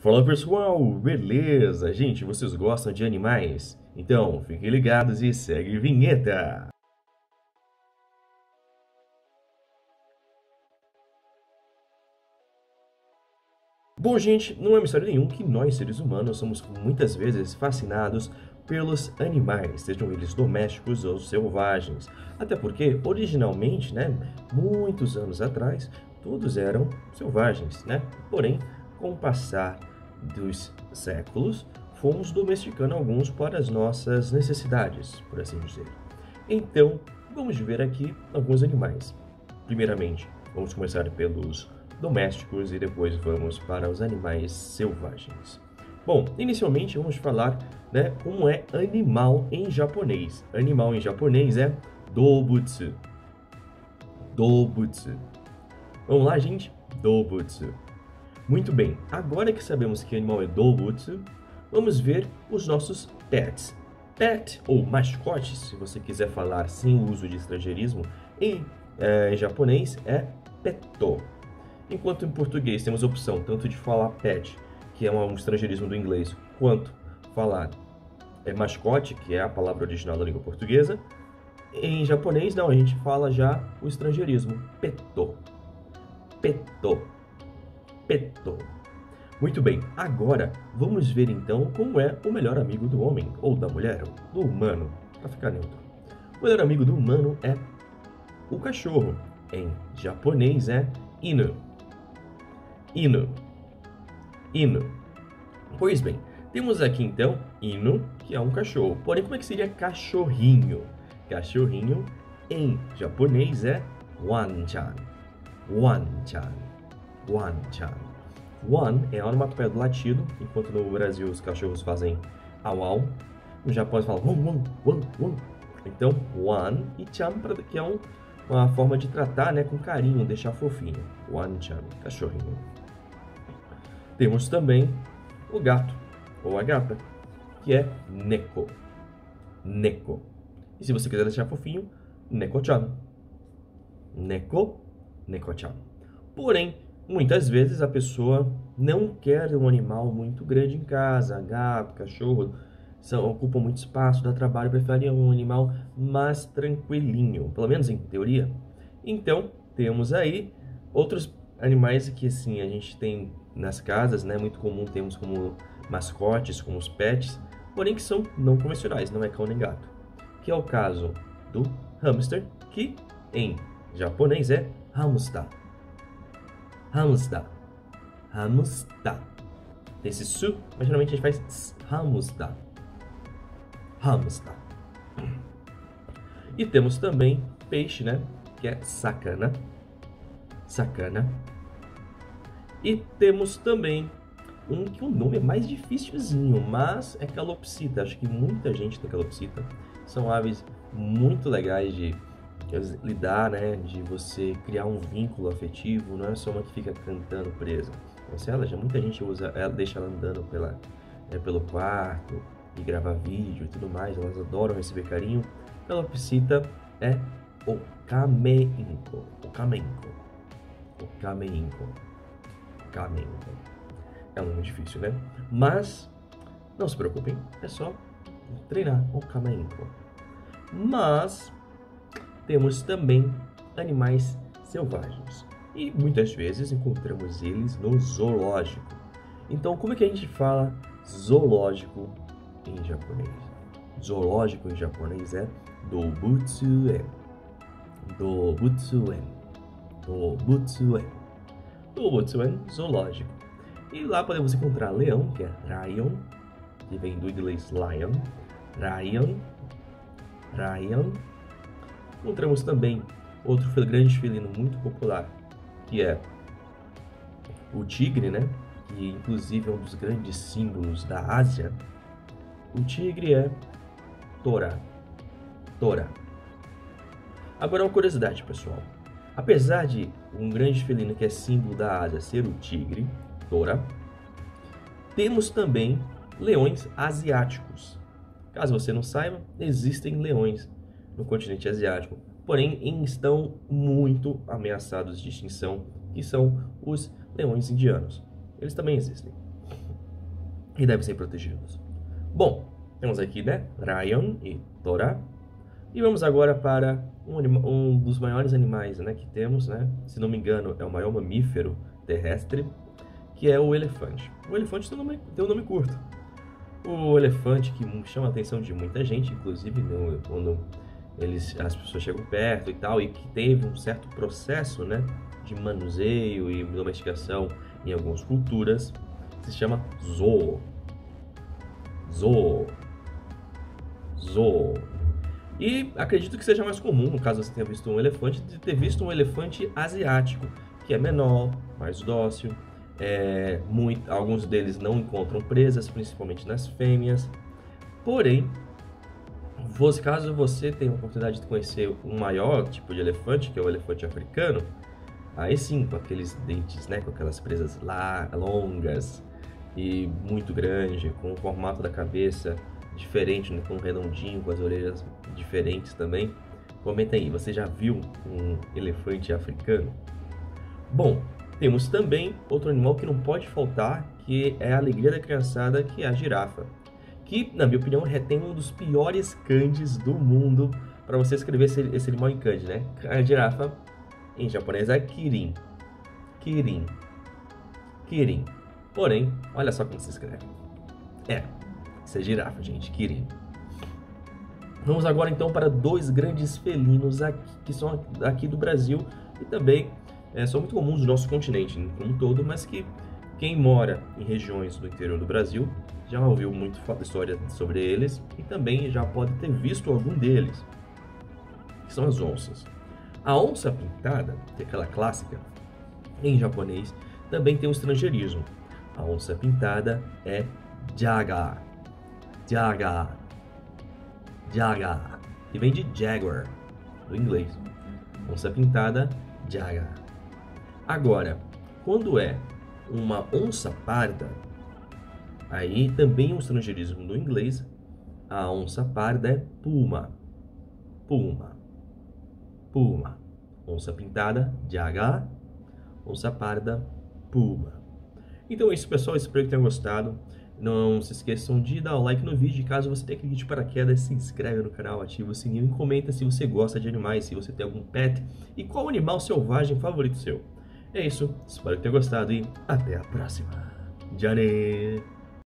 Fala pessoal, beleza? Gente, vocês gostam de animais? Então fiquem ligados e segue vinheta! Bom, gente, não é mistério nenhum que nós, seres humanos, somos muitas vezes fascinados pelos animais, sejam eles domésticos ou selvagens. Até porque, originalmente, né, muitos anos atrás, todos eram selvagens, né? Porém, com o passar dos séculos, fomos domesticando alguns para as nossas necessidades, por assim dizer. Então, vamos ver aqui alguns animais. Primeiramente, vamos começar pelos domésticos e depois vamos para os animais selvagens. Bom, inicialmente vamos falar né, como é animal em japonês. Animal em japonês é dobutsu. Dobutsu. Vamos lá, gente? Dobutsu. Muito bem, agora que sabemos que animal é dobutsu, vamos ver os nossos pets. Pet ou mascote, se você quiser falar sem o uso de estrangeirismo, em, é, em japonês é petto. Enquanto em português temos a opção tanto de falar pet, que é um estrangeirismo do inglês, quanto falar é, mascote, que é a palavra original da língua portuguesa, em japonês não, a gente fala já o estrangeirismo, petto. Petto. Muito bem, agora vamos ver então como é o melhor amigo do homem, ou da mulher, do humano, para ficar neutro. O melhor amigo do humano é o cachorro. Em japonês é inu. Inu. Inu. Pois bem, temos aqui então Inu, que é um cachorro. Porém, como é que seria cachorrinho? Cachorrinho em japonês é Wan-chan. Wan-chan. Wan-chan. Wan é a onomatopeia do latido, enquanto no Brasil os cachorros fazem au-au. No Japão eles falam wan, wan, wan, wan. Então, Wan e Chan, que é um, uma forma de tratar né, com carinho, deixar fofinho. Wan-chan, cachorrinho. Temos também o gato, ou a gata, que é Neko. Neko. E se você quiser deixar fofinho, Neko-chan. Neko, Neko-chan. Porém, muitas vezes a pessoa não quer um animal muito grande em casa, gato, cachorro, são, ocupam muito espaço, dá trabalho, prefere um animal mais tranquilinho, pelo menos em teoria. Então, temos aí outros animais que assim a gente tem nas casas, né? Muito comum temos como mascotes, como os pets, porém que são não convencionais, não é cão nem gato. Que é o caso do hamster, que em japonês é hamster. Hamster. Hamster. Tem esse su, mas geralmente a gente faz hamster. Hamster. E temos também peixe, né? Que é sakana. Sakana. E temos também um que o nome é mais dificilzinho, mas é calopsita. Acho que muita gente tem calopsita. São aves muito legais de lidar, né? De você criar um vínculo afetivo. Não é só uma que fica cantando presa. Você, ela já muita gente usa, ela deixa ela andando pela, é, pelo quarto e gravar vídeo e tudo mais. Elas adoram receber carinho. Calopsita é o cameinco. O cameinco. O cameinco. Cameinco. É um nome difícil, né? Mas não se preocupem, é só treinar o cameinco. Mas temos também animais selvagens e muitas vezes encontramos eles no zoológico. Então, como é que a gente fala zoológico em japonês? Zoológico em japonês é dobutsuen. Dobutsuen. Dobutsuen. Dobutsuen, zoológico. E lá podemos encontrar leão, que é Ryan, que vem do inglês lion. Ryan. Ryan. Encontramos também outro grande felino muito popular, que é o tigre, né? Que inclusive é um dos grandes símbolos da Ásia. O tigre é Tora. Tora. Agora uma curiosidade, pessoal. Apesar de um grande felino que é símbolo da Ásia ser o tigre, Tora, temos também leões asiáticos. Caso você não saiba, existem leões no continente asiático, porém estão muito ameaçados de extinção, que são os leões indianos. Eles também existem. e devem ser protegidos. Bom, temos aqui, né, Ryan e Tora. E vamos agora para um, um, dos maiores animais né, que temos, né? Se não me engano, é o maior mamífero terrestre, que é o elefante. O elefante tem um nome, tem um nome curto. O elefante que chama a atenção de muita gente, inclusive no, quando eles, as pessoas chegam perto e tal, e que teve um certo processo né, de manuseio e domesticação em algumas culturas, se chama zoo. Zoo. Zoo. E acredito que seja mais comum, no caso você tenha visto um elefante, de ter visto um elefante asiático, que é menor, mais dócil. É, muito, alguns deles não encontram presas, principalmente nas fêmeas. Porém, caso você tenha a oportunidade de conhecer um maior tipo de elefante, que é o elefante africano, aí sim, com aqueles dentes, né, com aquelas presas lá, longas e muito grande, com o formato da cabeça diferente, né, com um redondinho, com as orelhas diferentes também. Comenta aí, você já viu um elefante africano? Bom, temos também outro animal que não pode faltar, que é a alegria da criançada, que é a girafa. Que, na minha opinião, retém um dos piores kanjis do mundo para você escrever esse, esse animal em kanji, né? A girafa, em japonês, é kirin. Kirin. Kirin. Porém, olha só como se escreve. É, isso é girafa, gente, Kirin. Vamos agora então para dois grandes felinos aqui, que são aqui do Brasil e também é, são muito comuns no nosso continente como um todo, mas que quem mora em regiões do interior do Brasil já ouviu muito história sobre eles e também já pode ter visto algum deles, que são as onças. A onça pintada, que é aquela clássica, em japonês, também tem um estrangeirismo. A onça pintada é jaga. Jaga. Jaga. Que vem de Jaguar, do inglês. Onça pintada, Jaga. Agora, quando é uma onça parda, aí também um estrangeirismo do inglês, a onça parda é puma. Puma. Puma. Onça pintada, Jaga. Onça parda, puma. Então é isso, pessoal. Espero que tenham gostado. Não se esqueçam de dar o like no vídeo. Caso você tenha clique de paraquedas, se inscreve no canal, ativa o sininho e comenta se você gosta de animais, se você tem algum pet e qual animal selvagem favorito seu. É isso, espero que tenha gostado e até a próxima. Johnny!